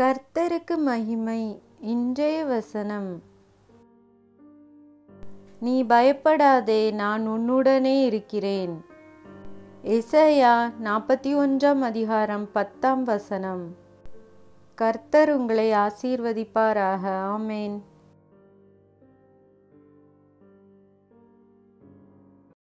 கர்த்தருக்கு மகிமை இன்றைய வசனம். நீ பயப்படாதே நான் உன்னுடனே இருக்கிறேன். எசையா நாற்பத்தி ஒன்றாம் அதிகாரம் பத்தாம் வசனம். கர்த்தர் உங்களை ஆசீர்வதிப்பாராக. ஆமேன்.